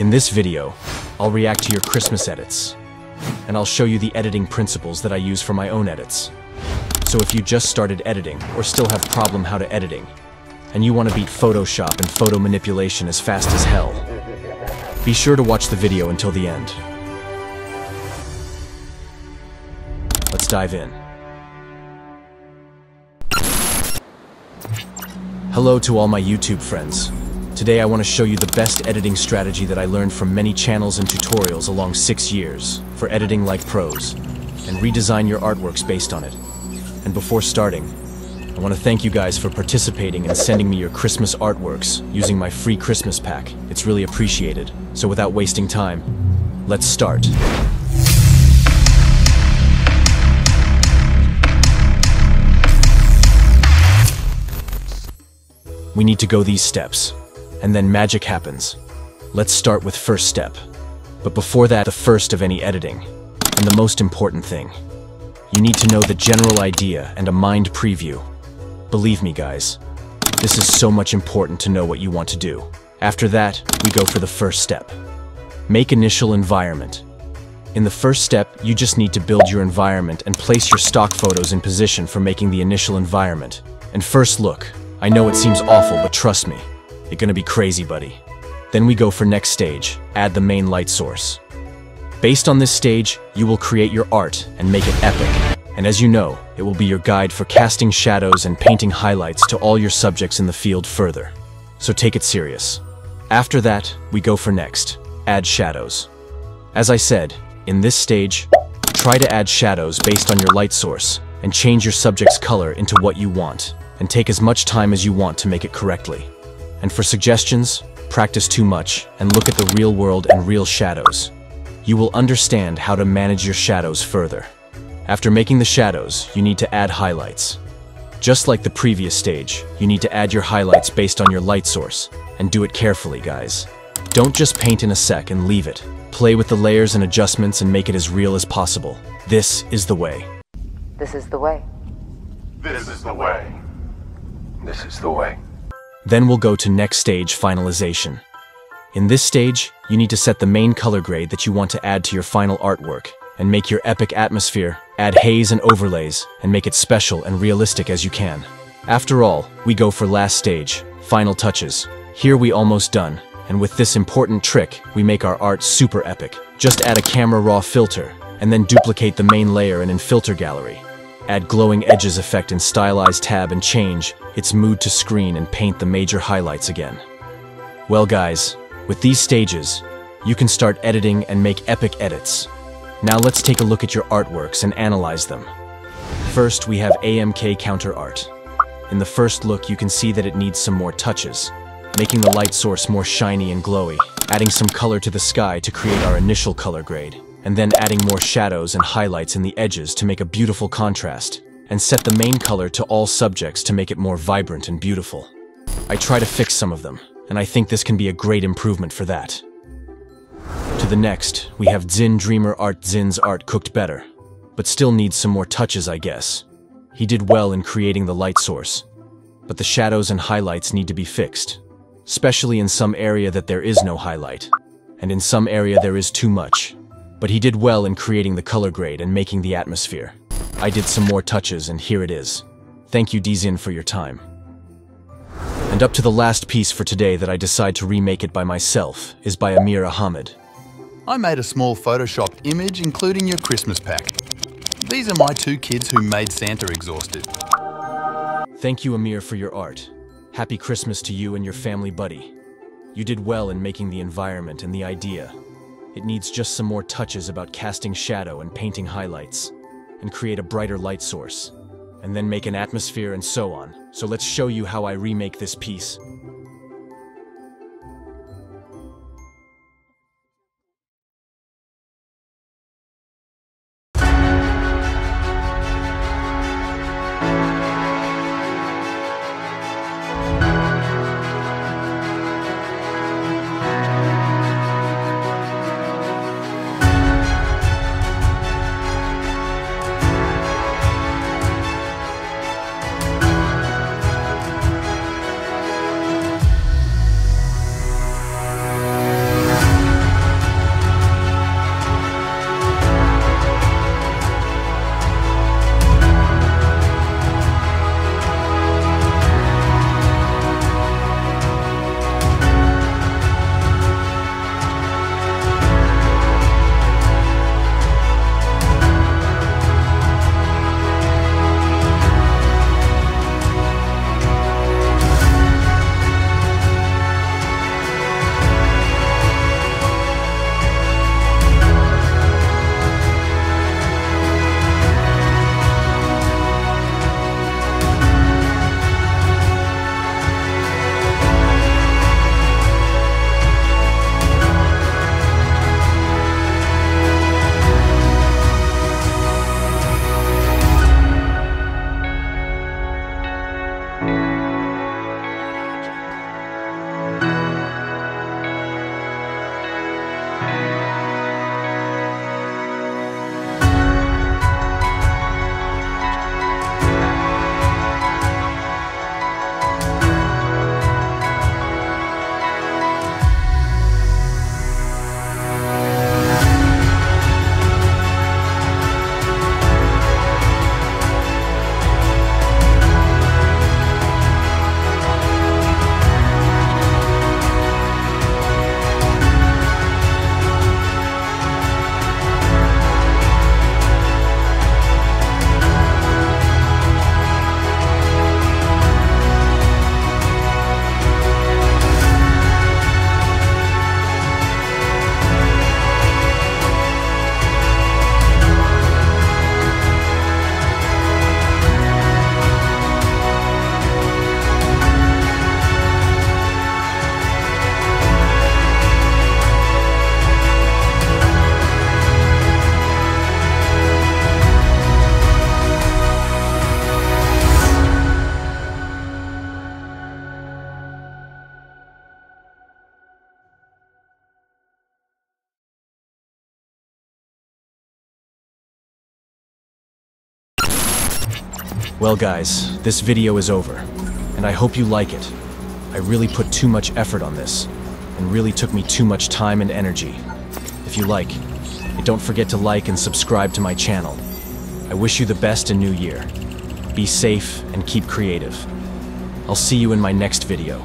In this video, I'll react to your Christmas edits, and I'll show you the editing principles that I use for my own edits. So if you just started editing or still have problem how to editing, and you want to beat Photoshop and photo manipulation as fast as hell, be sure to watch the video until the end. Let's dive in. Hello to all my YouTube friends. Today I want to show you the best editing strategy that I learned from many channels and tutorials along six years for editing like pros, and redesign your artworks based on it. And before starting, I want to thank you guys for participating and sending me your Christmas artworks using my free Christmas pack. It's really appreciated. So without wasting time, let's start. We need to go these steps, and then magic happens. Let's start with first step. But before that, the first of any editing, and the most important thing. You need to know the general idea and a mind preview. Believe me, guys, this is so much important to know what you want to do. After that, we go for the first step. Make initial environment. In the first step, you just need to build your environment and place your stock photos in position for making the initial environment. And first look, I know it seems awful, but trust me, it's gonna be crazy, buddy. Then we go for next stage, add the main light source. Based on this stage, you will create your art and make it epic. And as you know, it will be your guide for casting shadows and painting highlights to all your subjects in the field further. So take it serious. After that, we go for next, add shadows. As I said, in this stage, try to add shadows based on your light source and change your subject's color into what you want and take as much time as you want to make it correctly. And for suggestions, practice too much and look at the real world and real shadows. You will understand how to manage your shadows further. After making the shadows, you need to add highlights. Just like the previous stage, you need to add your highlights based on your light source, and do it carefully, guys. Don't just paint in a sec and leave it. Play with the layers and adjustments and make it as real as possible. This is the way. This is the way. This is the way. This is the way. Then we'll go to next stage finalization. In this stage, you need to set the main color grade that you want to add to your final artwork and make your epic atmosphere, add haze and overlays, and make it special and realistic as you can. After all, we go for last stage, final touches. Here we almost done, and with this important trick, we make our art super epic. Just add a camera raw filter, and then duplicate the main layer and in filter gallery. Add glowing edges effect in stylized tab and change its mood to screen and paint the major highlights again. Well guys, with these stages, you can start editing and make epic edits. Now let's take a look at your artworks and analyze them. First, we have AMK counter art. In the first look, you can see that it needs some more touches, making the light source more shiny and glowy, adding some color to the sky to create our initial color grade and then adding more shadows and highlights in the edges to make a beautiful contrast, and set the main color to all subjects to make it more vibrant and beautiful. I try to fix some of them, and I think this can be a great improvement for that. To the next, we have Zin Dreamer Art Zin's art cooked better, but still needs some more touches I guess. He did well in creating the light source, but the shadows and highlights need to be fixed, especially in some area that there is no highlight, and in some area there is too much but he did well in creating the color grade and making the atmosphere. I did some more touches and here it is. Thank you Dzin for your time. And up to the last piece for today that I decide to remake it by myself is by Amir Ahmed. I made a small Photoshop image including your Christmas pack. These are my two kids who made Santa exhausted. Thank you Amir for your art. Happy Christmas to you and your family buddy. You did well in making the environment and the idea. It needs just some more touches about casting shadow and painting highlights, and create a brighter light source, and then make an atmosphere and so on. So let's show you how I remake this piece. Well guys, this video is over, and I hope you like it. I really put too much effort on this, and really took me too much time and energy. If you like, don't forget to like and subscribe to my channel. I wish you the best in New Year. Be safe and keep creative. I'll see you in my next video.